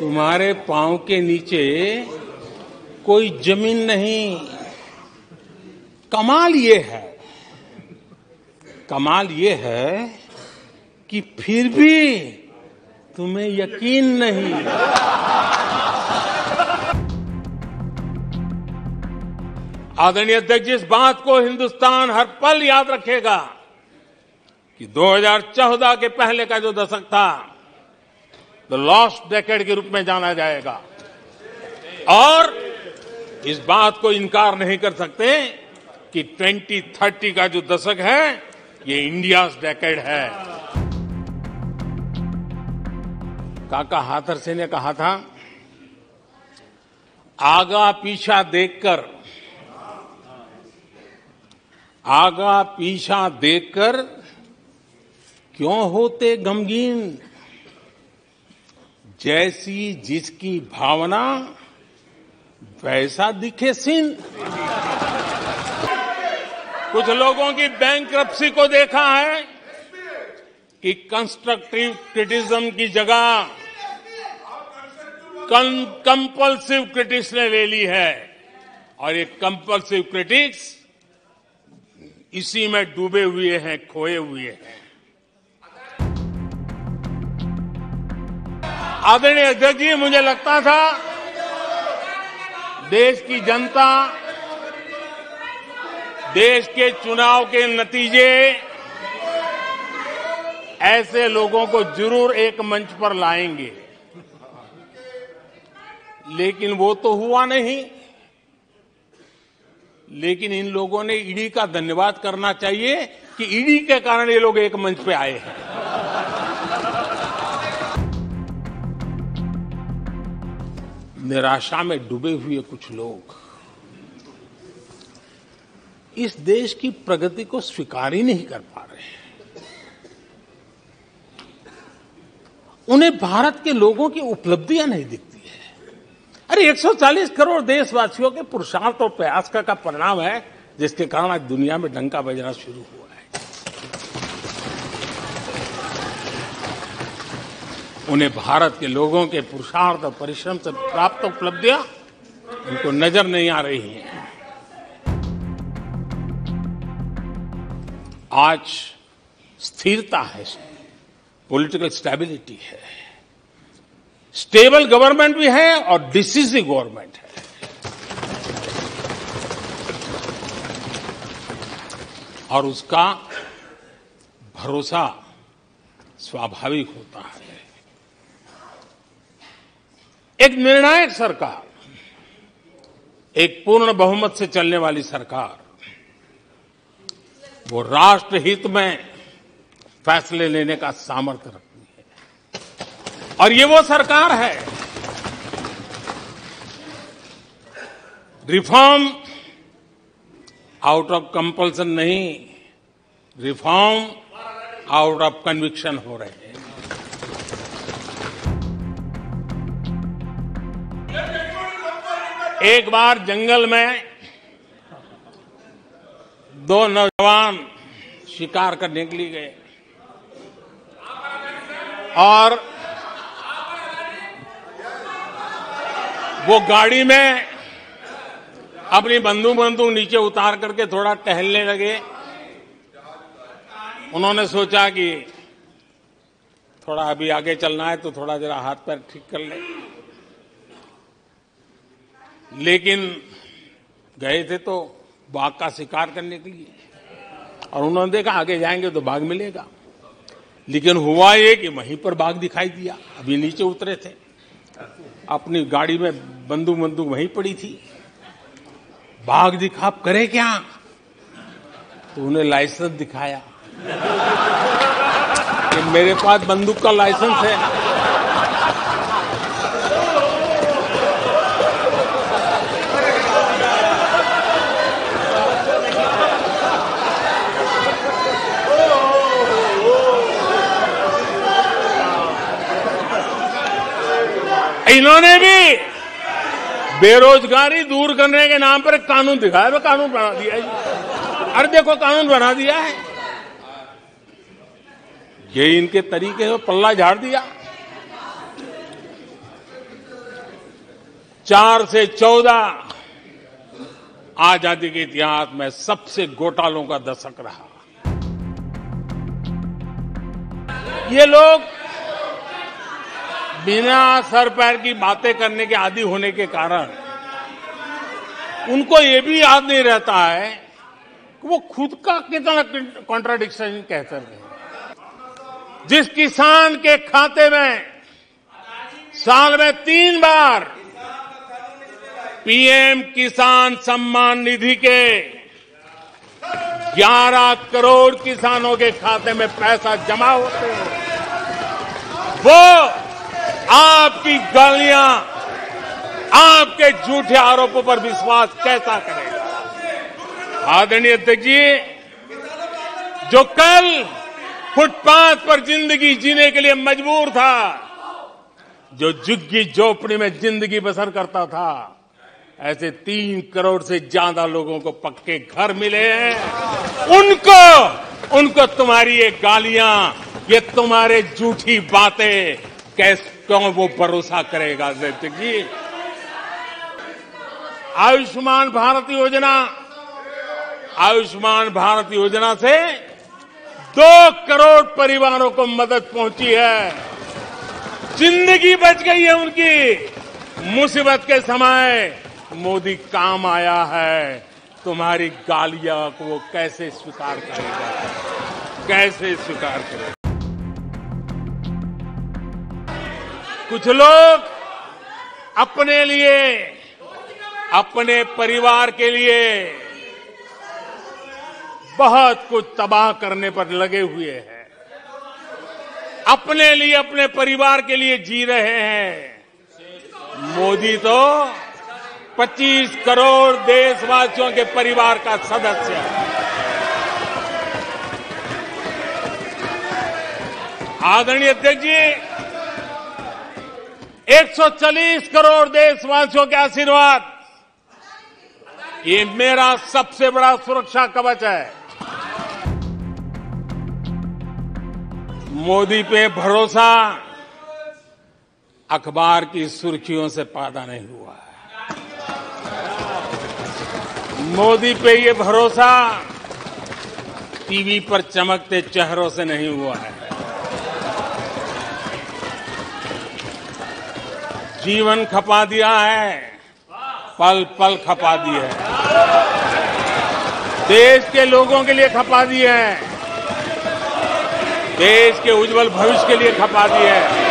तुम्हारे पाँव के नीचे कोई ज़मीन नहीं। कमाल ये है। कमाल ये है कि फिर भी तुम्हें यकीन नहीं। आदरणीय अध्यक्ष, इस बात को हिंदुस्तान हर पल याद रखेगा कि 2014 के पहले का जो दशक था द लॉस्ट डेकेड के रूप में जाना जाएगा। और इस बात को इनकार नहीं कर सकते कि 2030 का जो दशक है, ये इंडिया डेकेड है। काका हाथर सिंह ने कहा था, आगा पीछा देखकर, आगा पीछा देखकर क्यों होते गमगीन? जैसी जिसकी भावना, वैसा दिखे सिन। कुछ लोगों की बैंक को देखा है कि कंस्ट्रक्टिव क्रिटिज्म की जगह कंपल्सिव क्रिटिक्स ने ले ली है। और ये कंपल्सिव क्रिटिक्स इसी में डूबे हुए हैं, खोए हुए हैं। आदरणीय अध्यक्ष जी, मुझे लगता था देश की जनता, देश के चुनाव के नतीजे ऐसे लोगों को ज़रूर एक मंच पर लाएँगे। लेकिन वो तो हुआ नहीं। लेकिन इन लोगों ने ईडी का धन्यवाद करना चाहिए कि ईडी के कारण ये लोग एक मंच पे आए हैं। निराशा में डूबे हुए कुछ लोग। इस देश की प्रगति को स्वीकार ही नहीं कर पा रहे उन्हें भारत के लोगों की उपलब्धियाँ नहीं दिखती है। अरे 140 करोड़ देशवासियों के पुरुषार्थ और प्रयास का, का परिणाम है जिसके कारण आज दुनिया में डंका बजना शुरू हुआ है उन्हें भारत के लोगों के पुरुषार्थ और परिश्रम से प्राप्त उपलब्धियाँ उनको नज़र नहीं आ रही हैं। आज स्थिरता है पॉलिटिकल स्टेबिलिटी है। स्टेबल गवर्नमेंट भी है और डिसिसिव गवर्नमेंट है। और उसका भरोसा स्वाभाविक होता है। एक निर्णायक सरकार, एक पूर्ण बहुमत से चलने वाली सरकार, वो राष्ट्र हित में फैसले लेने का सामर्थ्य रखती है। और ये वो सरकार है, रिफॉर्म आउट ऑफ़ कंपल्सन नहीं, रिफॉर्म आउट ऑफ़ कन्विक्शन हो रहे हैं। एक बार जंगल में दो नौजवान शिकार करने के लिए गए। और वो गाड़ी में अपनी बंधु बंधु नीचे उतार करके थोड़ा टहलने लगे। उन्होंने सोचा कि थोड़ा अभी आगे चलना है तो थोड़ा जरा हाथ पैर ठीक कर ले। लेकिन गए थे तो बाघ का शिकार करने के लिए। और उन्होंने देखा, आगे जाएँगे तो बाघ मिलेगा। लेकिन हुआ ये कि वहीं पर बाघ दिखाई दिया। अभी नीचे उतरे थे। अपनी गाड़ी में बंदूक बंदूक वहीं पड़ी थी। बाघ दिखा करे क्या? तो उन्हें लाइसेंस दिखाया कि मेरे पास बंदूक का लाइसेंस है। इन्होंने भी बेरोजगारी दूर करने के नाम पर एक कानून दिखाया वो कानून बना दिया है अरे देखो, कानून बना दिया है। ये इनके तरीके से पल्ला झाड़ दिया। चार से चौदह आज़ादी के इतिहास में सबसे घोटालों का दशक रहा। ये लोग बिना सर पैर की बातें करने के आदि होने के कारण उनको ये भी याद नहीं रहता है कि वो खुद का कितना कॉन्ट्राडिक्शन कहते रहे। जिस किसान के खाते में साल में तीन बार पीएम किसान सम्मान निधि के 11 करोड़ किसानों के खाते में पैसा जमा होते हैं, वो आपकी गालियाँ, आपके झूठे आरोपों पर विश्वास कैसा करेगा? आदरणीय अध्यक्ष जी, जो कल फुटपाथ पर ज़िंदगी जीने के लिए मजबूर था, जो झुग्गी झोपड़ी में ज़िंदगी बसर करता था, ऐसे तीन करोड़ से ज़्यादा लोगों को पक्के घर मिले हैं। उनको उनको तुम्हारी ये गालियाँ, ये तुम्हारे झूठी बातें कैसे क्यों वो भरोसा करेगा अध्यक्ष जी आयुष्मान भारत योजना, आयुष्मान भारत योजना से दो करोड़ परिवारों को मदद पहुँची है। ज़िंदगी बच गई है उनकी। मुसीबत के समय मोदी काम आया है। तुम्हारी गालियाँ को वो कैसे स्वीकार करेगा? कैसे स्वीकार करेगा? कुछ लोग अपने लिए, अपने परिवार के लिए बहुत कुछ तबाह करने पर लगे हुए हैं। अपने लिए, अपने परिवार के लिए जी रहे हैं। मोदी तो 25 करोड़ देशवासियों के परिवार का सदस्य है। आदरणीय अध्यक्ष जी 140 करोड़ देशवासियों के आशीर्वाद। ये मेरा सबसे बड़ा सुरक्षा कवच है। मोदी पे भरोसा अखबार की सुर्खियों से पैदा नहीं हुआ है। मोदी पे ये भरोसा टीवी पर चमकते चेहरों से नहीं हुआ है। जीवन खपा दिया है। पल पल खपा दी है। देश के लोगों के लिए खपा दी है। देश के उज्जवल भविष्य के लिए खपा दी है।